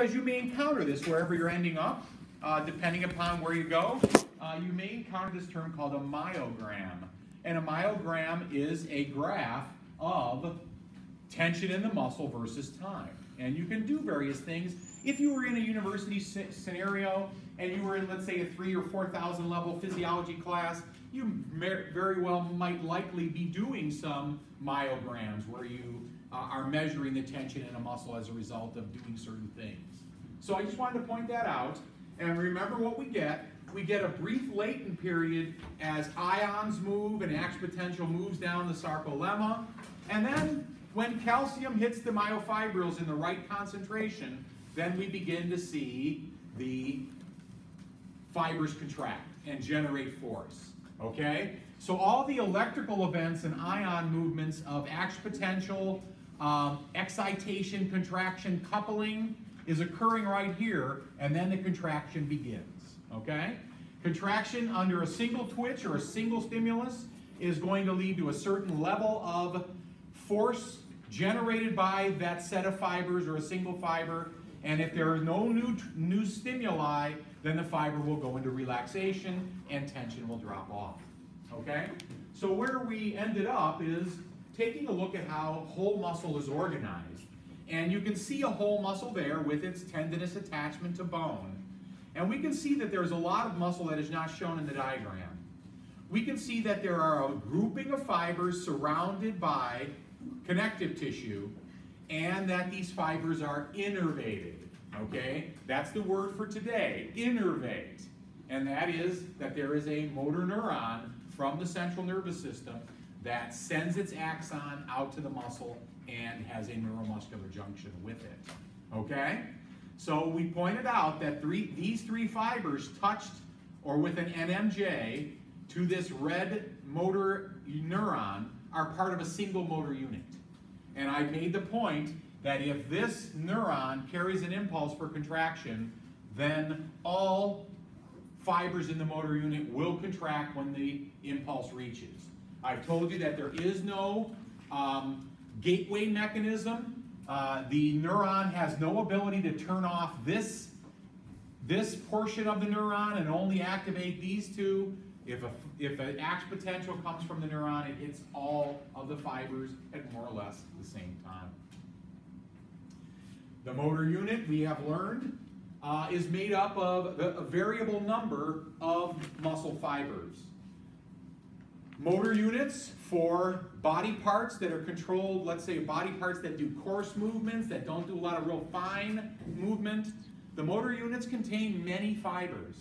Because you may encounter this wherever you're ending up, uh, depending upon where you go. Uh, you may encounter this term called a myogram. And a myogram is a graph of tension in the muscle versus time. And you can do various things. If you were in a university scenario and you were in, let's say, a three or 4,000 level physiology class, you very well might likely be doing some myograms where you uh, are measuring the tension in a muscle as a result of doing certain things. So I just wanted to point that out. And remember what we get. We get a brief latent period as ions move and action potential moves down the sarcolemma. And then when calcium hits the myofibrils in the right concentration, then we begin to see the fibers contract and generate force. Okay? So all the electrical events and ion movements of action potential, um, excitation, contraction, coupling is occurring right here, and then the contraction begins. Okay? Contraction under a single twitch or a single stimulus is going to lead to a certain level of force generated by that set of fibers or a single fiber. And if there are no new, new stimuli, then the fiber will go into relaxation and tension will drop off. Okay? So where we ended up is taking a look at how whole muscle is organized. And you can see a whole muscle there with its tendinous attachment to bone. And we can see that there's a lot of muscle that is not shown in the diagram. We can see that there are a grouping of fibers surrounded by connective tissue, and that these fibers are innervated. Okay? That's the word for today, innervate. And that is that there is a motor neuron from the central nervous system that sends its axon out to the muscle and has a neuromuscular junction with it. Okay? So we pointed out that three, these three fibers touched or with an NMJ to this red motor neuron are part of a single motor unit. And I made the point that if this neuron carries an impulse for contraction, then all fibers in the motor unit will contract when the impulse reaches. I've told you that there is no um, gateway mechanism. Uh, the neuron has no ability to turn off this, this portion of the neuron and only activate these two. If, a, if an action potential comes from the neuron, it hits all of the fibers at more or less the same time. The motor unit, we have learned, uh, is made up of a variable number of muscle fibers. Motor units for body parts that are controlled, let's say body parts that do coarse movements, that don't do a lot of real fine movement. The motor units contain many fibers.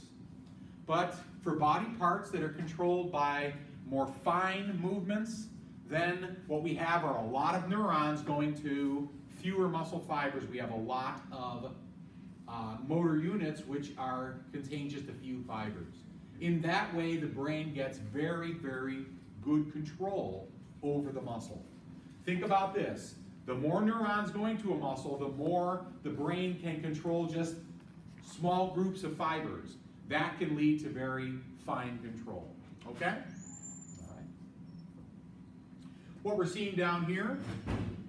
But for body parts that are controlled by more fine movements, then what we have are a lot of neurons going to fewer muscle fibers. We have a lot of uh, motor units which are contain just a few fibers. In that way, the brain gets very, very good control over the muscle. Think about this. The more neurons going to a muscle, the more the brain can control just small groups of fibers. That can lead to very fine control. Okay? All right. What we're seeing down here,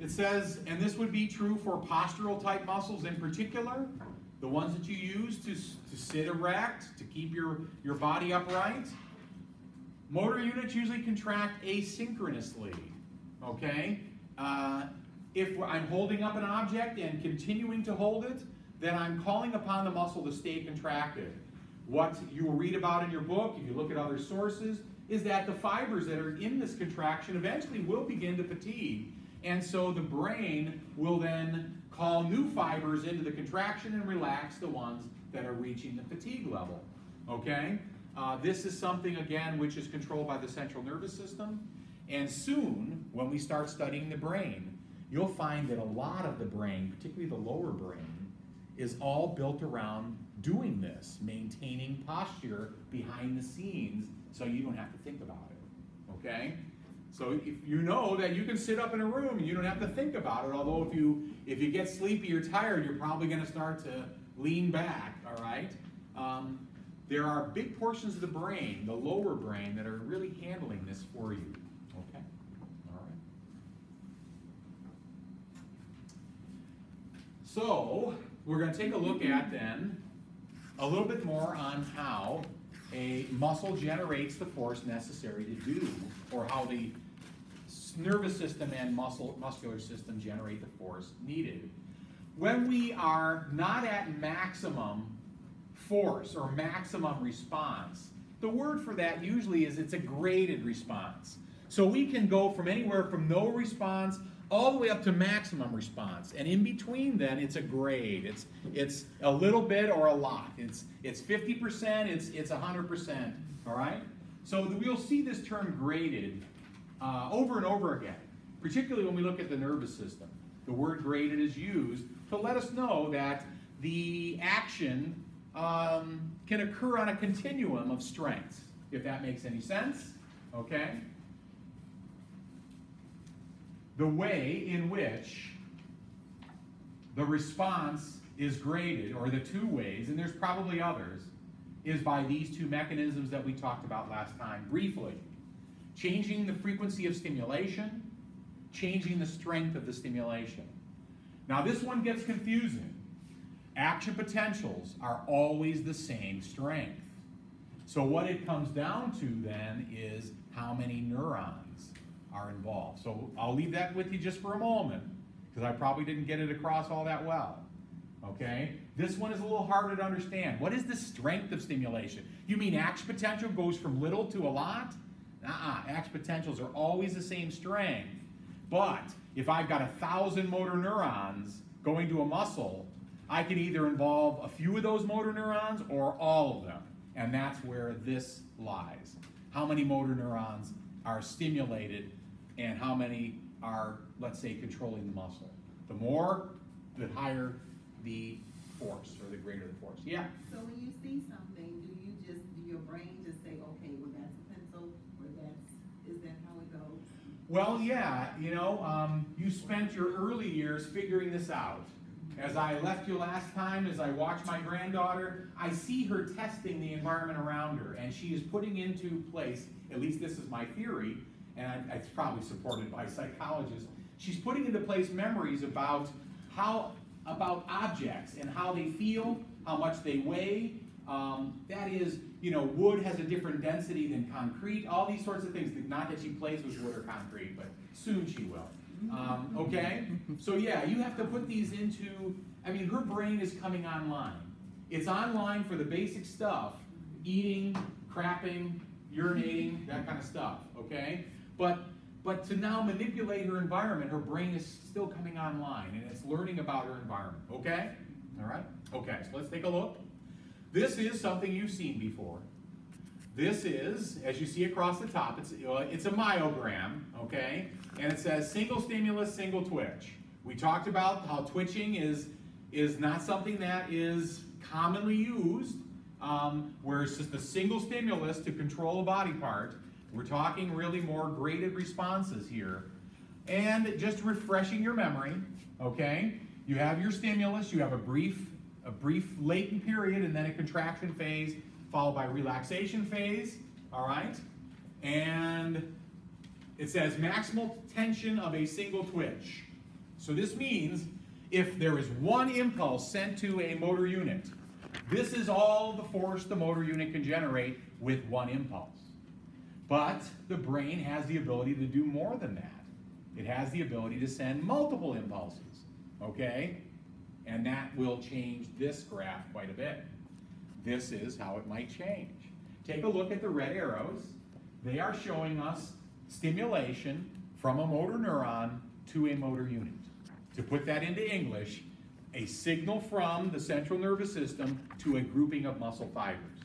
it says, and this would be true for postural type muscles in particular, the ones that you use to, to sit erect, to keep your, your body upright. Motor units usually contract asynchronously, okay? Uh, if I'm holding up an object and continuing to hold it, then I'm calling upon the muscle to stay contracted. What you will read about in your book, if you look at other sources, is that the fibers that are in this contraction eventually will begin to fatigue. And so the brain will then call new fibers into the contraction and relax the ones that are reaching the fatigue level. Okay? Uh, this is something, again, which is controlled by the central nervous system. And soon, when we start studying the brain, you'll find that a lot of the brain, particularly the lower brain, is all built around doing this, maintaining posture behind the scenes so you don't have to think about it. Okay? So if you know that you can sit up in a room and you don't have to think about it, although if you if you get sleepy or tired, you're probably going to start to lean back, all right? Um, there are big portions of the brain, the lower brain, that are really handling this for you, okay? All right. So, we're going to take a look at then a little bit more on how a muscle generates the force necessary to do, or how the nervous system and muscle, muscular system generate the force needed. When we are not at maximum force or maximum response, the word for that usually is it's a graded response. So we can go from anywhere from no response all the way up to maximum response. And in between then, it's a grade. It's, it's a little bit or a lot. It's, it's 50%, it's, it's 100%, all right? So we'll see this term graded uh, over and over again, particularly when we look at the nervous system. The word graded is used to let us know that the action um, can occur on a continuum of strengths, if that makes any sense, okay? the way in which the response is graded, or the two ways, and there's probably others, is by these two mechanisms that we talked about last time briefly. Changing the frequency of stimulation, changing the strength of the stimulation. Now this one gets confusing. Action potentials are always the same strength. So what it comes down to then is how many neurons are involved. So I'll leave that with you just for a moment because I probably didn't get it across all that well. Okay? This one is a little harder to understand. What is the strength of stimulation? You mean action potential goes from little to a lot? Uh-uh. Action potentials are always the same strength. But if I've got a thousand motor neurons going to a muscle, I can either involve a few of those motor neurons or all of them. And that's where this lies. How many motor neurons are stimulated and how many are, let's say, controlling the muscle. The more, the higher the force or the greater the force. Yeah? So when you see something, do you just, do your brain just say, okay, well, that's a pencil, or that's, is that how it goes? Well, yeah, you know, um, you spent your early years figuring this out. As I left you last time, as I watch my granddaughter, I see her testing the environment around her, and she is putting into place, at least this is my theory, and it's probably supported by psychologists. She's putting into place memories about how about objects and how they feel, how much they weigh. Um, that is, you know, wood has a different density than concrete. All these sorts of things. Not that she plays with wood or concrete, but soon she will. Um, okay, so yeah, you have to put these into. I mean, her brain is coming online. It's online for the basic stuff: eating, crapping, urinating, that kind of stuff. Okay. But, but to now manipulate her environment, her brain is still coming online and it's learning about her environment. Okay? All right? Okay, so let's take a look. This is something you've seen before. This is, as you see across the top, it's, uh, it's a myogram, okay? And it says single stimulus, single twitch. We talked about how twitching is, is not something that is commonly used, um, where it's just a single stimulus to control a body part. We're talking really more graded responses here. And just refreshing your memory, okay? You have your stimulus, you have a brief, a brief latent period and then a contraction phase followed by relaxation phase, all right? And it says maximal tension of a single twitch. So this means if there is one impulse sent to a motor unit, this is all the force the motor unit can generate with one impulse. But the brain has the ability to do more than that. It has the ability to send multiple impulses, okay? And that will change this graph quite a bit. This is how it might change. Take a look at the red arrows. They are showing us stimulation from a motor neuron to a motor unit. To put that into English, a signal from the central nervous system to a grouping of muscle fibers.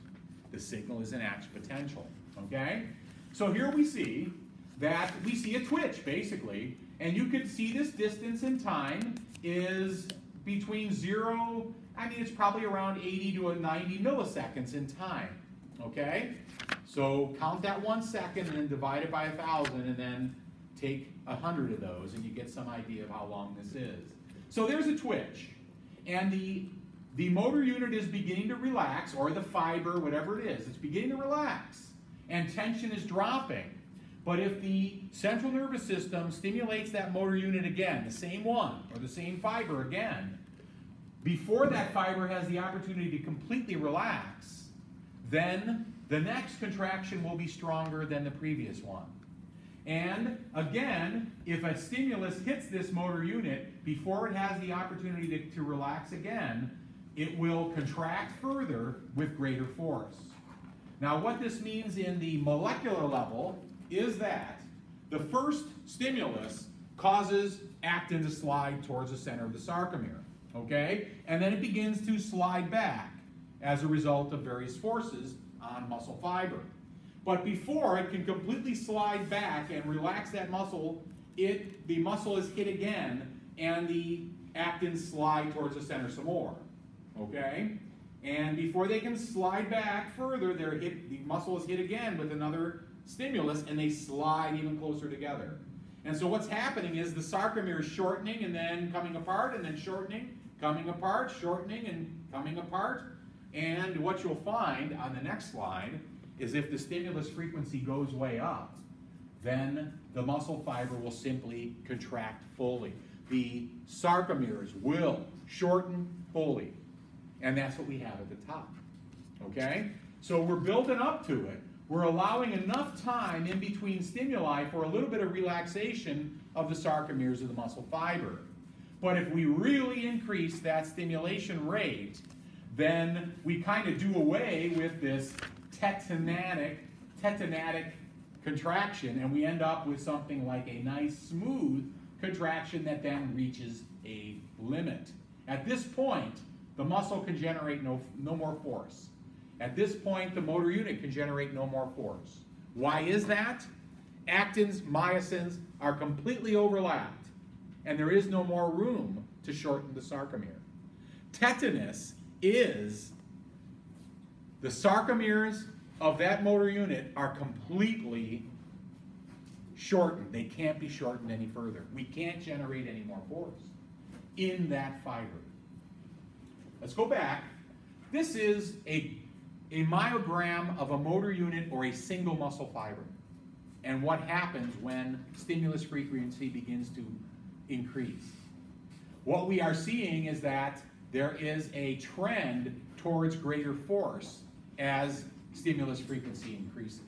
The signal is an action potential, okay? So here we see that we see a twitch, basically, and you can see this distance in time is between zero, I mean, it's probably around 80 to 90 milliseconds in time, okay? So count that one second and then divide it by a thousand and then take a hundred of those and you get some idea of how long this is. So there's a twitch. And the, the motor unit is beginning to relax, or the fiber, whatever it is, it's beginning to relax and tension is dropping. But if the central nervous system stimulates that motor unit again, the same one, or the same fiber again, before that fiber has the opportunity to completely relax, then the next contraction will be stronger than the previous one. And again, if a stimulus hits this motor unit before it has the opportunity to, to relax again, it will contract further with greater force. Now, what this means in the molecular level is that the first stimulus causes actin to slide towards the center of the sarcomere, okay? And then it begins to slide back as a result of various forces on muscle fiber. But before it can completely slide back and relax that muscle, it the muscle is hit again and the actin slide towards the center some more. Okay? And before they can slide back further, the muscle is hit again with another stimulus and they slide even closer together. And so what's happening is the sarcomere is shortening and then coming apart and then shortening, coming apart, shortening and coming apart. And what you'll find on the next slide is if the stimulus frequency goes way up, then the muscle fiber will simply contract fully. The sarcomeres will shorten fully. And that's what we have at the top. Okay? So we're building up to it. We're allowing enough time in between stimuli for a little bit of relaxation of the sarcomeres of the muscle fiber. But if we really increase that stimulation rate, then we kind of do away with this tetanatic, tetanatic contraction, and we end up with something like a nice smooth contraction that then reaches a limit. At this point, the muscle can generate no, no more force. At this point, the motor unit can generate no more force. Why is that? Actins, myosins are completely overlapped, and there is no more room to shorten the sarcomere. Tetanus is the sarcomeres of that motor unit are completely shortened. They can't be shortened any further. We can't generate any more force in that fiber. Let's go back. This is a, a myogram of a motor unit or a single muscle fiber. And what happens when stimulus frequency begins to increase. What we are seeing is that there is a trend towards greater force as stimulus frequency increases.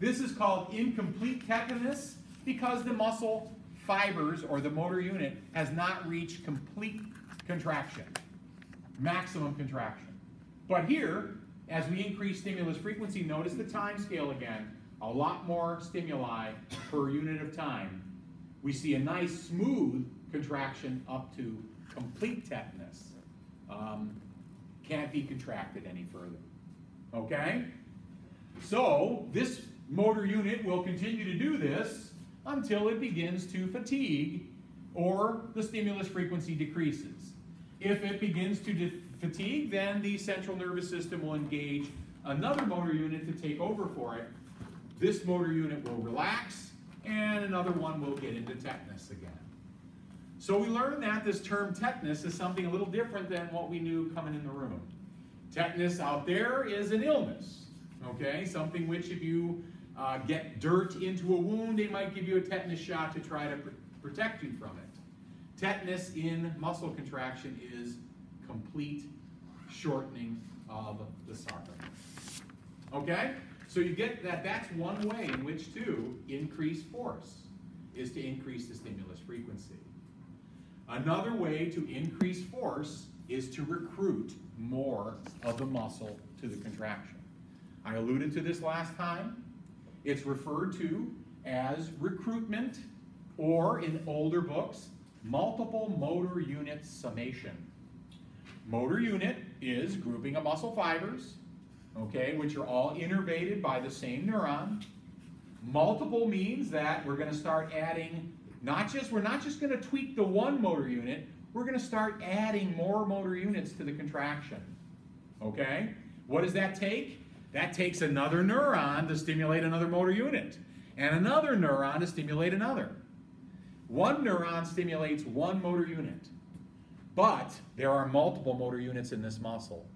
This is called incomplete tetanus because the muscle fibers or the motor unit has not reached complete contraction, maximum contraction. But here, as we increase stimulus frequency, notice the time scale again, a lot more stimuli per unit of time. We see a nice smooth contraction up to complete tetanus. Um, can't be contracted any further. Okay? So, this motor unit will continue to do this until it begins to fatigue or the stimulus frequency decreases. If it begins to fatigue, then the central nervous system will engage another motor unit to take over for it. This motor unit will relax, and another one will get into tetanus again. So we learned that this term tetanus is something a little different than what we knew coming in the room. Tetanus out there is an illness, okay? Something which if you uh, get dirt into a wound, they might give you a tetanus shot to try to pr protect you from it. Tetanus in muscle contraction is complete shortening of the sarcomere. Okay? So you get that that's one way in which to increase force, is to increase the stimulus frequency. Another way to increase force is to recruit more of the muscle to the contraction. I alluded to this last time. It's referred to as recruitment, or in older books, multiple motor unit summation. Motor unit is grouping of muscle fibers, okay, which are all innervated by the same neuron. Multiple means that we're going to start adding, not just, we're not just going to tweak the one motor unit, we're going to start adding more motor units to the contraction. Okay? What does that take? That takes another neuron to stimulate another motor unit, and another neuron to stimulate another. One neuron stimulates one motor unit, but there are multiple motor units in this muscle.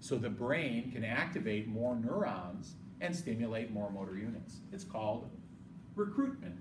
So the brain can activate more neurons and stimulate more motor units. It's called recruitment.